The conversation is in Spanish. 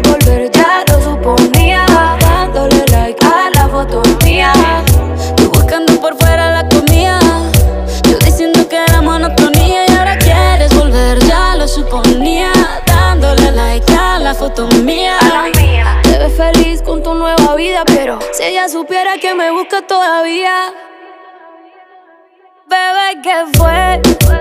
volver, ya lo suponía. Dándole like a la foto mía. Tú buscando por fuera la comida. Yo diciendo que era monotonía y ahora quieres volver, ya lo suponía. Dándole like a la foto mía. Te ves feliz con tu nueva vida, pero si ella supiera que me busca todavía. Bebé, ¿qué fue?